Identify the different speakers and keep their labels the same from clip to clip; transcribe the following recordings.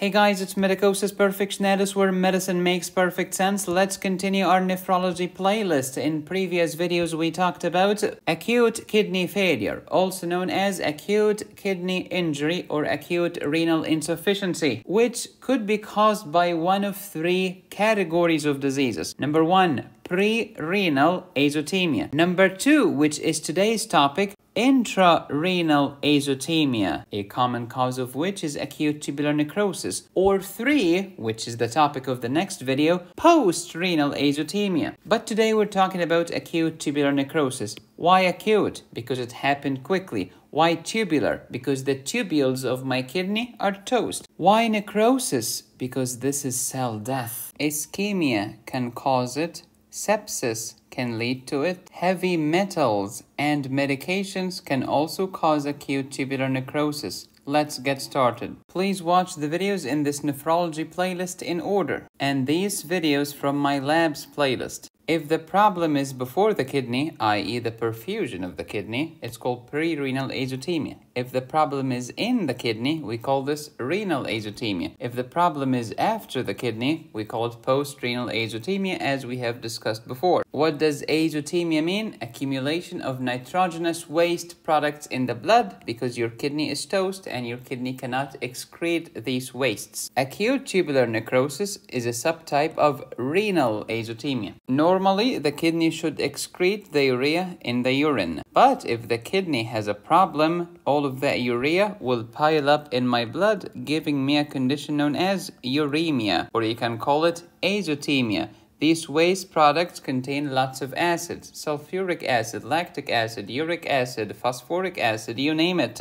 Speaker 1: Hey guys, it's Medicosis Perfectionalis where medicine makes perfect sense. Let's continue our nephrology playlist. In previous videos, we talked about acute kidney failure, also known as acute kidney injury or acute renal insufficiency, which could be caused by one of three categories of diseases. Number one, pre-renal azotemia. Number two, which is today's topic, intrarenal azotemia, a common cause of which is acute tubular necrosis, or three, which is the topic of the next video, post-renal azotemia. But today we're talking about acute tubular necrosis. Why acute? Because it happened quickly. Why tubular? Because the tubules of my kidney are toast. Why necrosis? Because this is cell death. Ischemia can cause it Sepsis can lead to it. Heavy metals and medications can also cause acute tubular necrosis. Let's get started. Please watch the videos in this nephrology playlist in order and these videos from my labs playlist. If the problem is before the kidney, i.e. the perfusion of the kidney, it's called pre-renal azotemia. If the problem is in the kidney, we call this renal azotemia. If the problem is after the kidney, we call it post-renal azotemia as we have discussed before. What does azotemia mean? Accumulation of nitrogenous waste products in the blood because your kidney is toast and your kidney cannot excrete these wastes. Acute tubular necrosis is a subtype of renal azotemia. Normally, the kidney should excrete the urea in the urine. But if the kidney has a problem, all of that urea will pile up in my blood, giving me a condition known as uremia, or you can call it azotemia. These waste products contain lots of acids, sulfuric acid, lactic acid, uric acid, phosphoric acid, you name it.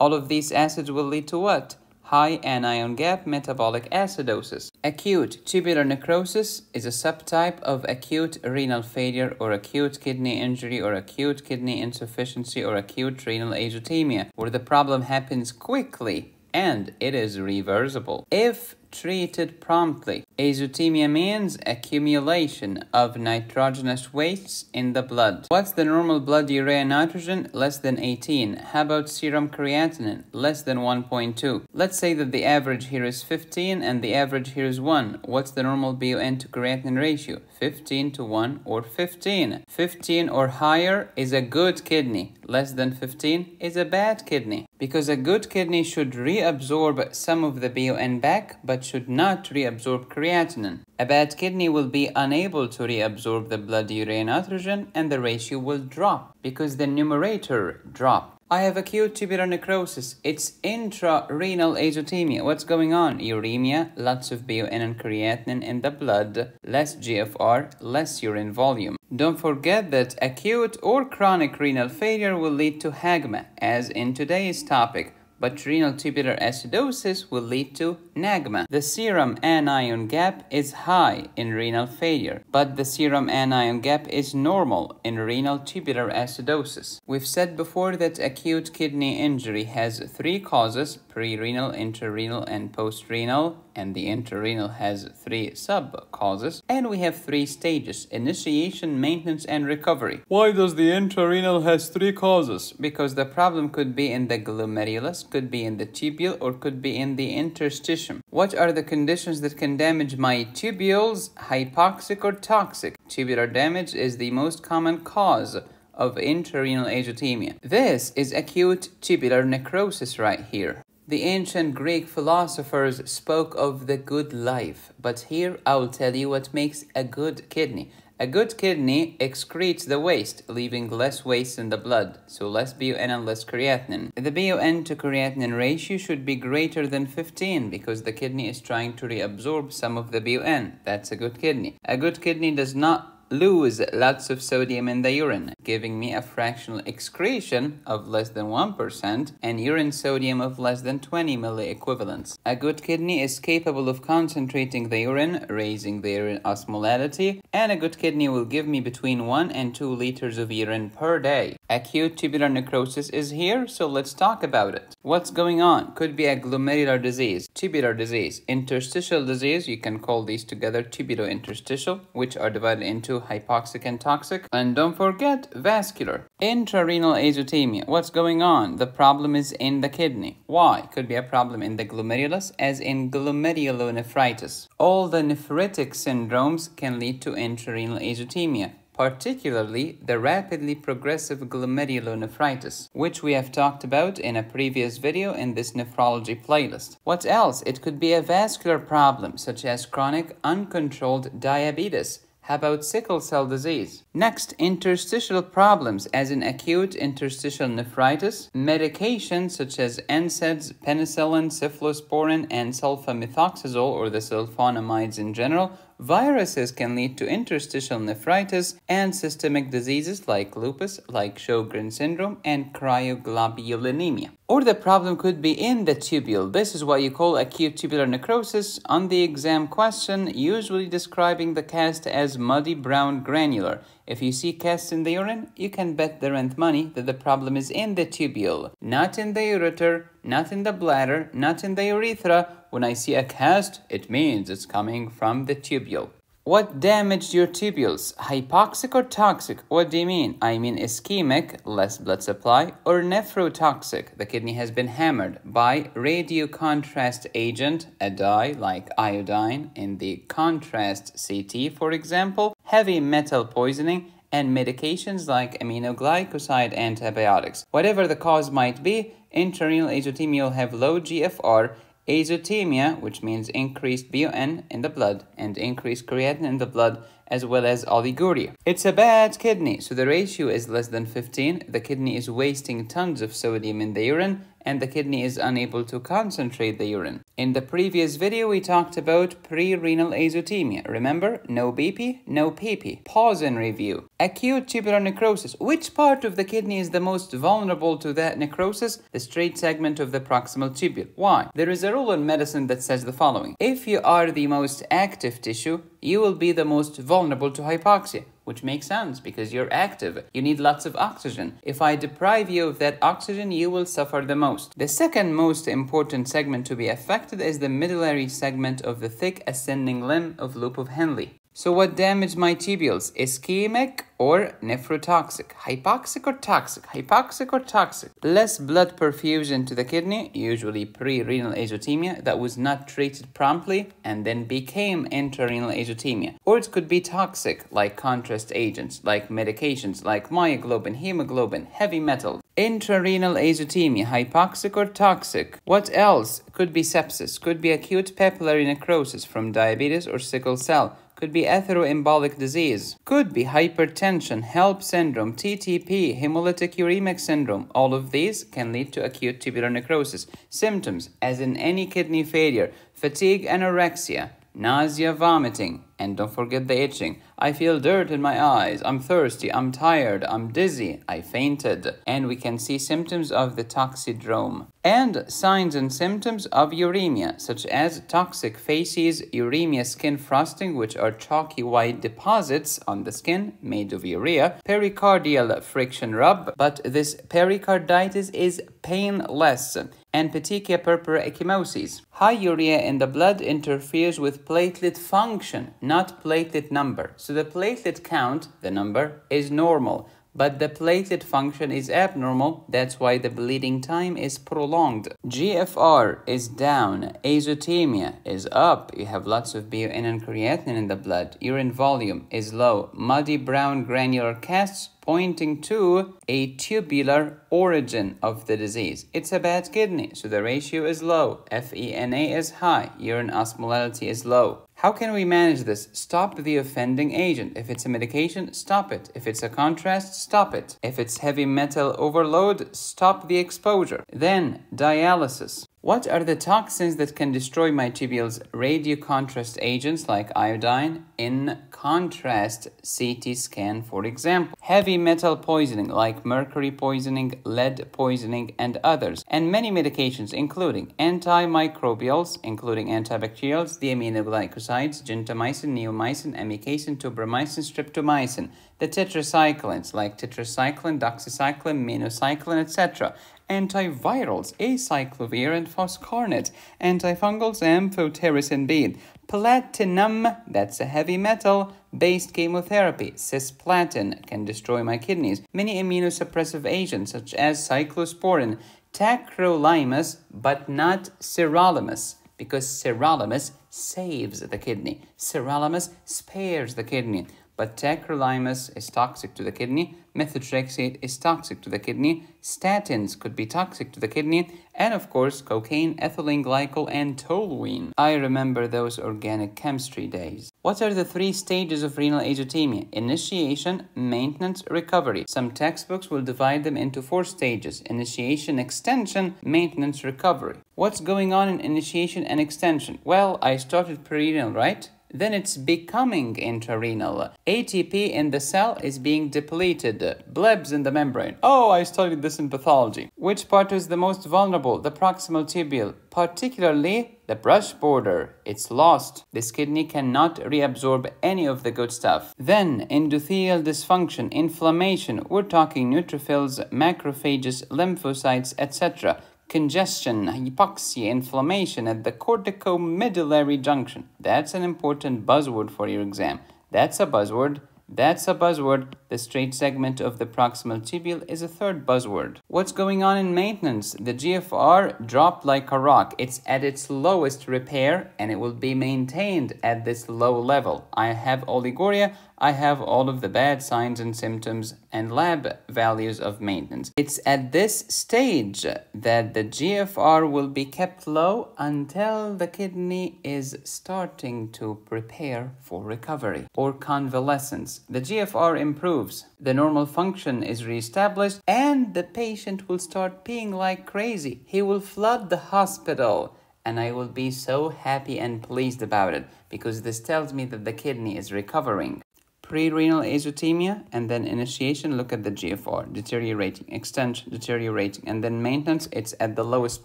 Speaker 1: All of these acids will lead to what? High anion gap metabolic acidosis. Acute tubular necrosis is a subtype of acute renal failure or acute kidney injury or acute kidney insufficiency or acute renal azotemia, where the problem happens quickly and it is reversible. If treated promptly. Azotemia means accumulation of nitrogenous wastes in the blood. What's the normal blood urea nitrogen? Less than 18. How about serum creatinine? Less than 1.2. Let's say that the average here is 15 and the average here is 1. What's the normal BUN to creatinine ratio? 15 to 1 or 15. 15 or higher is a good kidney. Less than 15 is a bad kidney. Because a good kidney should reabsorb some of the BUN back but should not reabsorb creatinine. A bad kidney will be unable to reabsorb the blood urea nitrogen and the ratio will drop because the numerator drops. I have acute tubular necrosis. It's intrarenal azotemia. What's going on? Uremia, lots of BUN and creatinine in the blood, less GFR, less urine volume. Don't forget that acute or chronic renal failure will lead to HAGMA, as in today's topic but renal tubular acidosis will lead to NAGMA. The serum anion gap is high in renal failure, but the serum anion gap is normal in renal tubular acidosis. We've said before that acute kidney injury has three causes, pre-renal, intrarenal, and post-renal, and the intrarenal has three sub-causes, and we have three stages, initiation, maintenance, and recovery. Why does the intrarenal has three causes? Because the problem could be in the glomerulus, could be in the tubule, or could be in the interstitium. What are the conditions that can damage my tubules, hypoxic or toxic? Tubular damage is the most common cause of intrarenal azotemia. This is acute tubular necrosis right here. The ancient Greek philosophers spoke of the good life, but here I will tell you what makes a good kidney. A good kidney excretes the waste, leaving less waste in the blood, so less BUN and less creatinine. The BUN to creatinine ratio should be greater than 15 because the kidney is trying to reabsorb some of the BUN. That's a good kidney. A good kidney does not lose lots of sodium in the urine, giving me a fractional excretion of less than 1% and urine sodium of less than 20 milliequivalents. A good kidney is capable of concentrating the urine, raising the urine osmolality, and a good kidney will give me between 1 and 2 liters of urine per day. Acute tubular necrosis is here, so let's talk about it. What's going on? Could be a glomerular disease, tubular disease, interstitial disease, you can call these together tubulointerstitial, which are divided into hypoxic and toxic. And don't forget vascular. Intrarenal azotemia. What's going on? The problem is in the kidney. Why? Could be a problem in the glomerulus, as in glomerulonephritis. All the nephritic syndromes can lead to intrarenal azotemia particularly the rapidly progressive glomerulonephritis, which we have talked about in a previous video in this nephrology playlist. What else? It could be a vascular problem, such as chronic uncontrolled diabetes, how about sickle cell disease? Next, interstitial problems as in acute interstitial nephritis, medications such as NSAIDs, penicillin, cephalosporin, and sulfamethoxazole or the sulfonamides in general Viruses can lead to interstitial nephritis and systemic diseases like lupus, like Sjogren syndrome, and cryoglobulinemia. Or the problem could be in the tubule. This is what you call acute tubular necrosis on the exam question, usually describing the cast as muddy brown granular. If you see casts in the urine, you can bet the rent money that the problem is in the tubule, not in the ureter, not in the bladder, not in the urethra. When I see a cast, it means it's coming from the tubule. What damaged your tubules? Hypoxic or toxic? What do you mean? I mean ischemic, less blood supply, or nephrotoxic. The kidney has been hammered by radiocontrast agent, a dye like iodine in the contrast CT, for example, heavy metal poisoning, and medications like aminoglycoside antibiotics. Whatever the cause might be, intrarenal azotemia will have low GFR azotemia, which means increased BUN in the blood and increased creatinine in the blood, as well as oliguria. It's a bad kidney, so the ratio is less than 15. The kidney is wasting tons of sodium in the urine, and the kidney is unable to concentrate the urine. In the previous video, we talked about pre-renal azotemia. Remember? No BP, no PP. Pause and review. Acute tubular necrosis. Which part of the kidney is the most vulnerable to that necrosis? The straight segment of the proximal tubule. Why? There is a rule in medicine that says the following. If you are the most active tissue, you will be the most vulnerable to hypoxia which makes sense because you're active. You need lots of oxygen. If I deprive you of that oxygen, you will suffer the most. The second most important segment to be affected is the medullary segment of the thick ascending limb of loop of Henle. So what damaged my tubules? Ischemic or nephrotoxic? Hypoxic or toxic? Hypoxic or toxic? Less blood perfusion to the kidney, usually pre-renal azotemia that was not treated promptly and then became intrarenal azotemia. Or it could be toxic like contrast agents, like medications, like myoglobin, hemoglobin, heavy metal. Intrarenal azotemia, hypoxic or toxic. What else? Could be sepsis, could be acute papillary necrosis from diabetes or sickle cell could be atheroembolic disease, could be hypertension, HELLP syndrome, TTP, hemolytic uremic syndrome. All of these can lead to acute tubular necrosis. Symptoms, as in any kidney failure, fatigue, anorexia, nausea, vomiting, and don't forget the itching. I feel dirt in my eyes. I'm thirsty. I'm tired. I'm dizzy. I fainted. And we can see symptoms of the toxidrome. And signs and symptoms of uremia, such as toxic facies, uremia skin frosting, which are chalky white deposits on the skin made of urea, pericardial friction rub, but this pericarditis is painless and petechia purpura ecchymosis. High urea in the blood interferes with platelet function, not platelet number. So the platelet count, the number, is normal but the platelet function is abnormal, that's why the bleeding time is prolonged. GFR is down, azotemia is up, you have lots of BUN and creatinine in the blood, urine volume is low, muddy brown granular casts pointing to a tubular origin of the disease. It's a bad kidney, so the ratio is low, FeNA is high, urine osmolality is low. How can we manage this? Stop the offending agent. If it's a medication, stop it. If it's a contrast, stop it. If it's heavy metal overload, stop the exposure. Then, dialysis. What are the toxins that can destroy my tubules? Radio contrast agents like iodine, in contrast CT scan for example. Heavy metal poisoning like mercury poisoning, lead poisoning, and others. And many medications including antimicrobials, including antibacterials, the aminoglycosides, gentamicin, neomycin, amikacin, tobramycin, streptomycin, the tetracyclines like tetracycline, doxycycline, minocycline, etc antivirals, acyclovir and foscarnet, antifungals, amphotericin B, platinum, that's a heavy metal, based chemotherapy, cisplatin, can destroy my kidneys, many immunosuppressive agents such as cyclosporin, tacrolimus, but not sirolimus, because sirolimus saves the kidney. Sirolimus spares the kidney. But tacrolimus is toxic to the kidney, methotrexate is toxic to the kidney, statins could be toxic to the kidney, and of course cocaine, ethylene glycol, and toluene. I remember those organic chemistry days. What are the three stages of renal azotemia? Initiation, maintenance, recovery. Some textbooks will divide them into four stages. Initiation, extension, maintenance, recovery. What's going on in initiation and extension? Well, I started pre-renal, right? Then it's becoming intrarenal. ATP in the cell is being depleted. Blebs in the membrane. Oh, I studied this in pathology. Which part is the most vulnerable? The proximal tubule, particularly the brush border. It's lost. This kidney cannot reabsorb any of the good stuff. Then, endothelial dysfunction, inflammation. We're talking neutrophils, macrophages, lymphocytes, etc congestion, hypoxia, inflammation at the corticomedullary junction. That's an important buzzword for your exam. That's a buzzword. That's a buzzword. The straight segment of the proximal tubule is a third buzzword. What's going on in maintenance? The GFR dropped like a rock. It's at its lowest repair and it will be maintained at this low level. I have oliguria. I have all of the bad signs and symptoms and lab values of maintenance. It's at this stage that the GFR will be kept low until the kidney is starting to prepare for recovery or convalescence. The GFR improves, the normal function is reestablished, and the patient will start peeing like crazy. He will flood the hospital and I will be so happy and pleased about it because this tells me that the kidney is recovering pre-renal azotemia, and then initiation, look at the GFR, deteriorating, extension, deteriorating, and then maintenance, it's at the lowest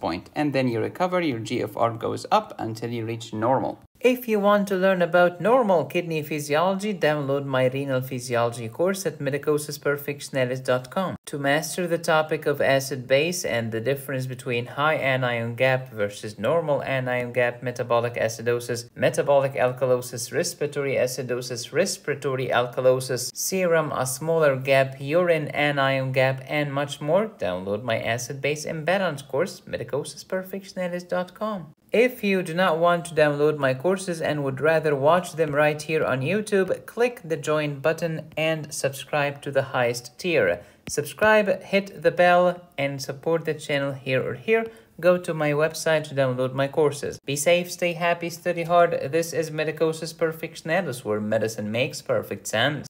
Speaker 1: point. And then you recover, your GFR goes up until you reach normal. If you want to learn about normal kidney physiology, download my renal physiology course at medicosisperfectionalis.com. To master the topic of acid-base and the difference between high anion gap versus normal anion gap metabolic acidosis, metabolic alkalosis, respiratory acidosis, respiratory alkalosis, serum osmolar gap, urine anion gap, and much more, download my acid-base imbalance course, medicosisperfectionalis.com. If you do not want to download my courses and would rather watch them right here on YouTube, click the join button and subscribe to the highest tier. Subscribe, hit the bell, and support the channel here or here. Go to my website to download my courses. Be safe, stay happy, study hard. This is Medicosis Perfectionalis, where medicine makes perfect sense.